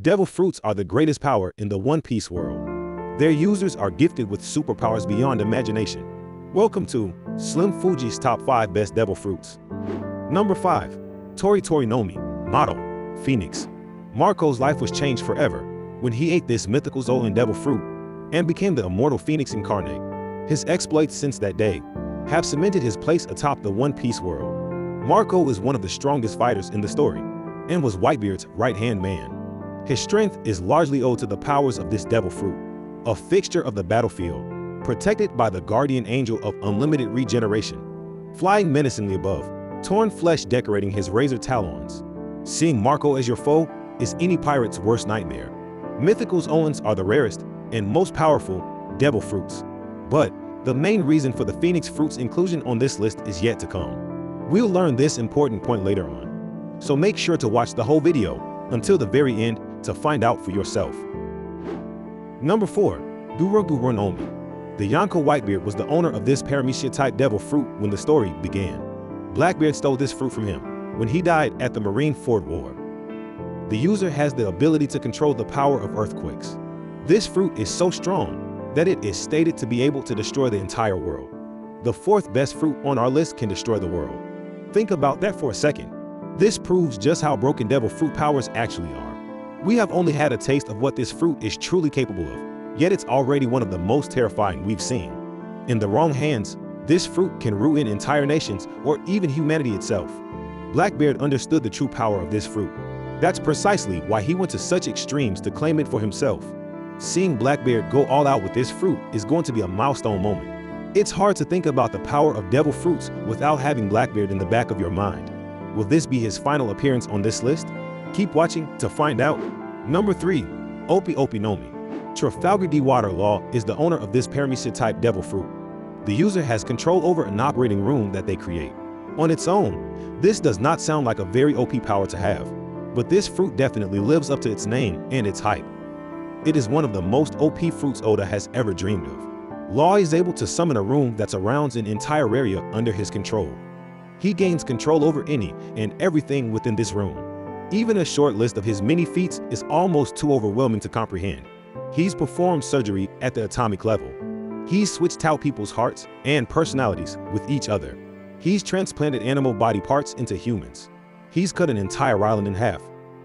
Devil fruits are the greatest power in the One Piece world. Their users are gifted with superpowers beyond imagination. Welcome to Slim Fuji's Top 5 Best Devil Fruits. Number 5. Tori Tori Nomi, Model, Phoenix. Marco's life was changed forever when he ate this mythical Zoan devil fruit and became the immortal Phoenix incarnate. His exploits since that day have cemented his place atop the One Piece world. Marco is one of the strongest fighters in the story and was Whitebeard's right-hand man. His strength is largely owed to the powers of this devil fruit, a fixture of the battlefield, protected by the guardian angel of unlimited regeneration. Flying menacingly above, torn flesh decorating his razor talons. Seeing Marco as your foe is any pirate's worst nightmare. Mythical's Zoans are the rarest and most powerful devil fruits. But the main reason for the Phoenix fruit's inclusion on this list is yet to come. We'll learn this important point later on. So make sure to watch the whole video until the very end to find out for yourself. Number 4. Gura Gura Nomi. The Yonko Whitebeard was the owner of this Paramecia-type devil fruit when the story began. Blackbeard stole this fruit from him when he died at the Marineford War. The user has the ability to control the power of earthquakes. This fruit is so strong that it is stated to be able to destroy the entire world. The fourth best fruit on our list can destroy the world. Think about that for a second. This proves just how broken devil fruit powers actually are. We have only had a taste of what this fruit is truly capable of, yet it's already one of the most terrifying we've seen. In the wrong hands, this fruit can ruin entire nations or even humanity itself. Blackbeard understood the true power of this fruit. That's precisely why he went to such extremes to claim it for himself. Seeing Blackbeard go all out with this fruit is going to be a milestone moment. It's hard to think about the power of devil fruits without having Blackbeard in the back of your mind. Will this be his final appearance on this list? Keep watching to find out. Number 3. Ope Ope Nomi. Trafalgar D. Water Law is the owner of this Paramecia-type devil fruit. The user has control over an operating room that they create. On its own, this does not sound like a very OP power to have, but this fruit definitely lives up to its name and its hype. It is one of the most OP fruits Oda has ever dreamed of. Law is able to summon a room that surrounds an entire area under his control. He gains control over any and everything within this room. Even a short list of his many feats is almost too overwhelming to comprehend. He's performed surgery at the atomic level. He's switched out people's hearts and personalities with each other. He's transplanted animal body parts into humans. He's cut an entire island in half.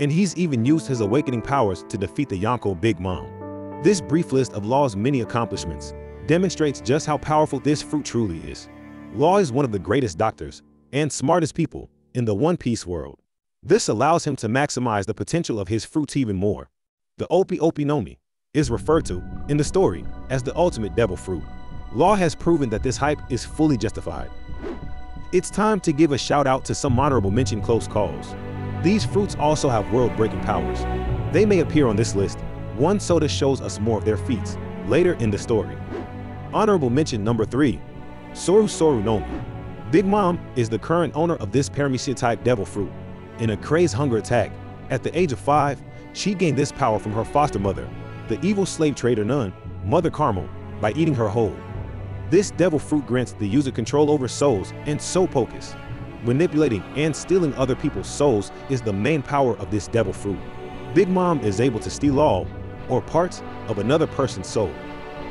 And he's even used his awakening powers to defeat the Yonko Big Mom. This brief list of Law's many accomplishments demonstrates just how powerful this fruit truly is. Law is one of the greatest doctors and smartest people in the One Piece world. This allows him to maximize the potential of his fruits even more. The Ope Ope Nomi is referred to in the story as the ultimate devil fruit. Law has proven that this hype is fully justified. It's time to give a shout out to some honorable mention close calls. These fruits also have world-breaking powers. They may appear on this list. Once Oda shows us more of their feats later in the story. Honorable mention number 3. Soru Soru Nomi. Big Mom is the current owner of this Paramecia-type devil fruit. In a crazed hunger attack, at the age of five, she gained this power from her foster mother, the evil slave trader nun, Mother Carmel, by eating her whole. This devil fruit grants the user control over souls and soul focus. Manipulating and stealing other people's souls is the main power of this devil fruit. Big Mom is able to steal all, or parts, of another person's soul.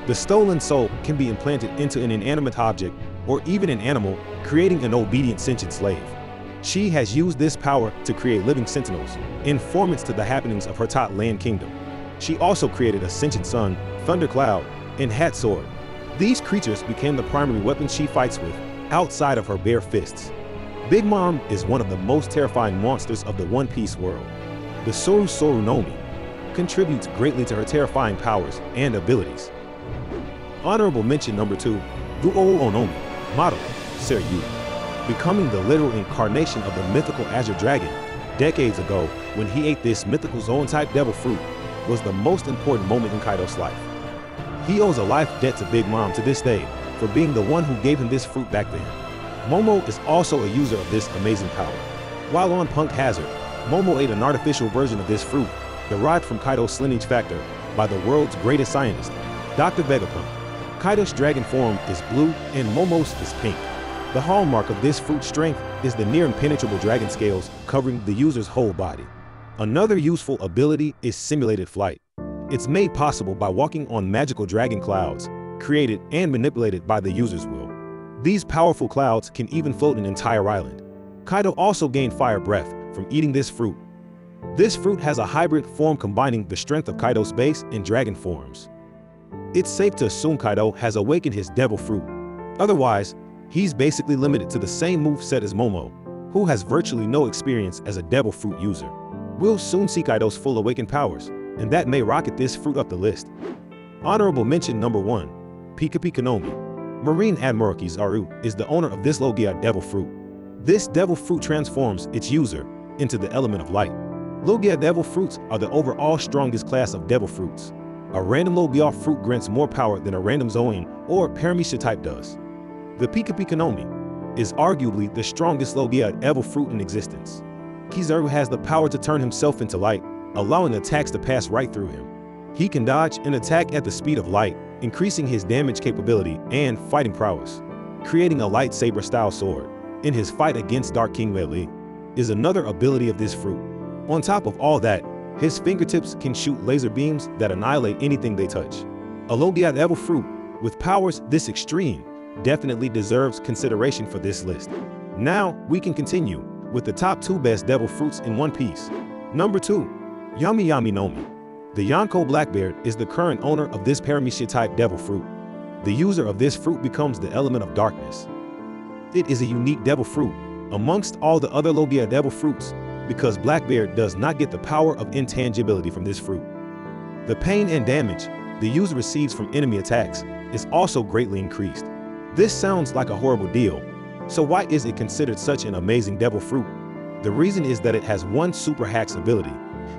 The stolen soul can be implanted into an inanimate object or even an animal, creating an obedient sentient slave. She has used this power to create living sentinels, informants to the happenings of her Totto Land kingdom. She also created a sentient sun, Thundercloud, and Hat Sword. These creatures became the primary weapons she fights with, outside of her bare fists. Big Mom is one of the most terrifying monsters of the One Piece world. The Soru Soru Nomi contributes greatly to her terrifying powers and abilities. Honorable mention number 2, Uo Uo Nomi, model, Seiryu becoming the literal incarnation of the mythical Azure Dragon decades ago when he ate this mythical Zoan-type devil fruit was the most important moment in Kaido's life. He owes a life debt to Big Mom to this day for being the one who gave him this fruit back then. Momo is also a user of this amazing power. While on Punk Hazard, Momo ate an artificial version of this fruit, derived from Kaido's lineage Factor by the world's greatest scientist, Dr. Vegapunk. Kaido's dragon form is blue and Momo's is pink. The hallmark of this fruit's strength is the near impenetrable dragon scales covering the user's whole body. Another useful ability is simulated flight. It's made possible by walking on magical dragon clouds, created and manipulated by the user's will. These powerful clouds can even float an entire island. Kaido also gained fire breath from eating this fruit. This fruit has a hybrid form combining the strength of Kaido's base and dragon forms. It's safe to assume Kaido has awakened his devil fruit. Otherwise, he's basically limited to the same move set as Momo, who has virtually no experience as a devil fruit user. We'll soon see Kaido's full awakened powers, and that may rocket this fruit up the list. Honorable mention number 1. Pika Pika Nomi. Marine Admiral Kizaru is the owner of this Logia devil fruit. This devil fruit transforms its user into the element of light. Logia devil fruits are the overall strongest class of devil fruits. A random Logia fruit grants more power than a random Zoan or Paramecia type does. The Pika Pika Nomi is arguably the strongest Logia devil fruit in existence. Kizaru has the power to turn himself into light, allowing attacks to pass right through him. He can dodge and attack at the speed of light, increasing his damage capability and fighting prowess, creating a lightsaber-style sword in his fight against Dark King Rayleigh is another ability of this fruit. On top of all that, his fingertips can shoot laser beams that annihilate anything they touch. A Logia devil fruit with powers this extreme definitely deserves consideration for this list. Now, we can continue with the top two best devil fruits in One Piece. Number 2. Yami Yami Nomi. The Yonko Blackbeard is the current owner of this Paramecia type devil fruit. The user of this fruit becomes the element of darkness. It is a unique devil fruit amongst all the other Logia devil fruits because Blackbeard does not get the power of intangibility from this fruit. The pain and damage the user receives from enemy attacks is also greatly increased. This sounds like a horrible deal, so why is it considered such an amazing devil fruit? The reason is that it has one super hacks ability,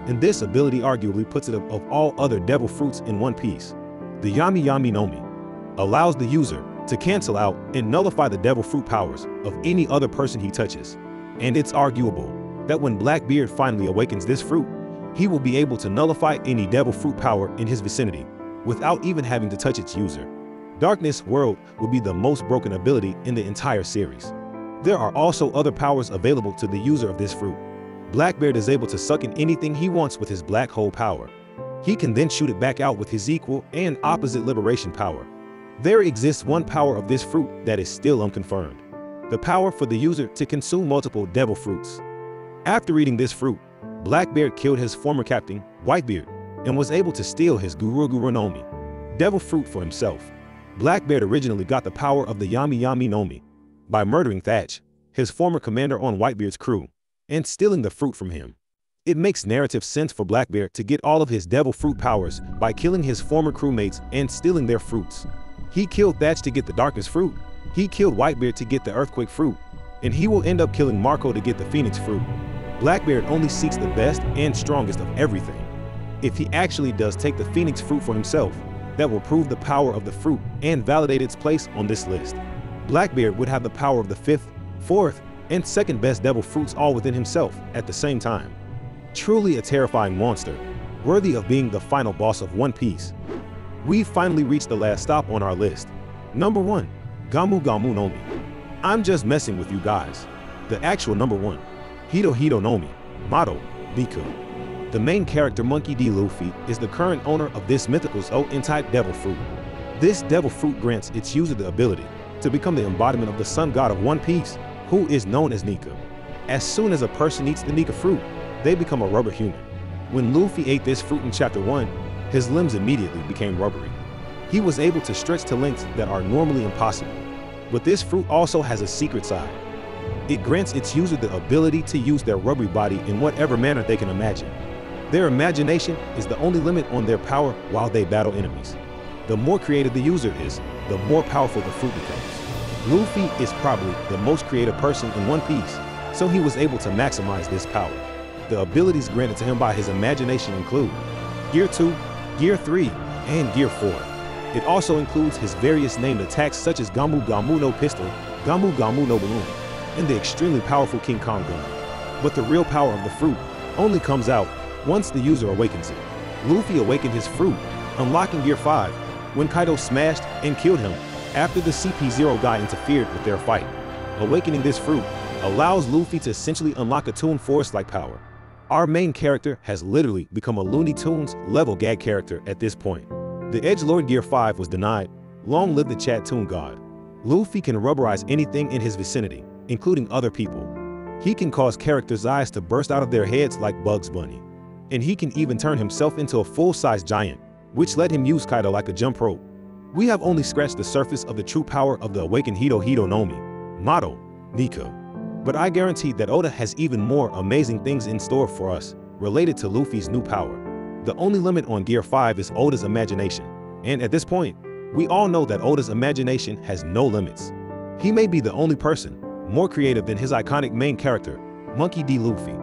and this ability arguably puts it of all other devil fruits in one piece. The Yami Yami Nomi allows the user to cancel out and nullify the devil fruit powers of any other person he touches. And it's arguable that when Blackbeard finally awakens this fruit, he will be able to nullify any devil fruit power in his vicinity without even having to touch its user. Darkness World will be the most broken ability in the entire series. There are also other powers available to the user of this fruit. Blackbeard is able to suck in anything he wants with his black hole power. He can then shoot it back out with his equal and opposite liberation power. There exists one power of this fruit that is still unconfirmed. The power for the user to consume multiple devil fruits. After eating this fruit, Blackbeard killed his former captain, Whitebeard, and was able to steal his Gura Gura Nomi, devil fruit for himself. Blackbeard originally got the power of the Yami Yami Nomi by murdering Thatch, his former commander on Whitebeard's crew, and stealing the fruit from him. It makes narrative sense for Blackbeard to get all of his devil fruit powers by killing his former crewmates and stealing their fruits. He killed Thatch to get the darkness fruit, he killed Whitebeard to get the earthquake fruit, and he will end up killing Marco to get the phoenix fruit. Blackbeard only seeks the best and strongest of everything. If he actually does take the phoenix fruit for himself, that will prove the power of the fruit and validate its place on this list. Blackbeard would have the power of the fifth, fourth, and second best devil fruits all within himself at the same time. Truly a terrifying monster, worthy of being the final boss of One Piece. We've finally reached the last stop on our list. Number 1. Gomu Gomu Nomi. I'm just messing with you guys. The actual number 1. Hito Hito Nomi. Model, Nika. The main character Monkey D. Luffy is the current owner of this mythical Zoan-type devil fruit. This devil fruit grants its user the ability to become the embodiment of the sun god of One Piece, who is known as Nika. As soon as a person eats the Nika fruit, they become a rubber human. When Luffy ate this fruit in chapter 1, his limbs immediately became rubbery. He was able to stretch to lengths that are normally impossible. But this fruit also has a secret side. It grants its user the ability to use their rubbery body in whatever manner they can imagine. Their imagination is the only limit on their power while they battle enemies. The more creative the user is, the more powerful the fruit becomes. Luffy is probably the most creative person in One Piece, so he was able to maximize this power. The abilities granted to him by his imagination include Gear 2, Gear 3, and Gear 4. It also includes his various named attacks such as Gomu Gomu no Pistol, Gomu Gomu no Balloon, and the extremely powerful King Kong gun. But the real power of the fruit only comes out once the user awakens it. Luffy awakened his fruit, unlocking Gear 5, when Kaido smashed and killed him after the CP0 guy interfered with their fight. Awakening this fruit allows Luffy to essentially unlock a Toon Force-like power. Our main character has literally become a Looney Tunes level gag character at this point. The Edge Lord Gear 5 was denied. Long live the Chat Toon God. Luffy can rubberize anything in his vicinity, including other people. He can cause characters' eyes to burst out of their heads like Bugs Bunny. And he can even turn himself into a full-size giant, which let him use Kaido like a jump rope. We have only scratched the surface of the true power of the awakened Hito Hito Nomi, Mado, Nika. But I guarantee that Oda has even more amazing things in store for us related to Luffy's new power. The only limit on Gear 5 is Oda's imagination. And at this point, we all know that Oda's imagination has no limits. He may be the only person more creative than his iconic main character, Monkey D. Luffy.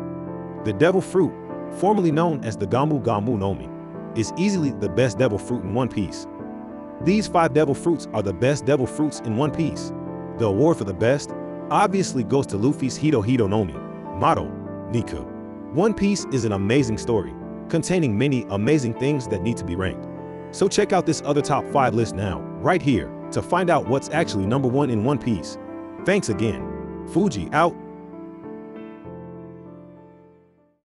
The Devil Fruit, formerly known as the Gomu Gomu Nomi, is easily the best devil fruit in One Piece. These five devil fruits are the best devil fruits in One Piece. The award for the best obviously goes to Luffy's Hito Hito Nomi, Mado, Nika. One Piece is an amazing story, containing many amazing things that need to be ranked. So check out this other top 5 list now, right here, to find out what's actually number 1 in One Piece. Thanks again. Fuji out.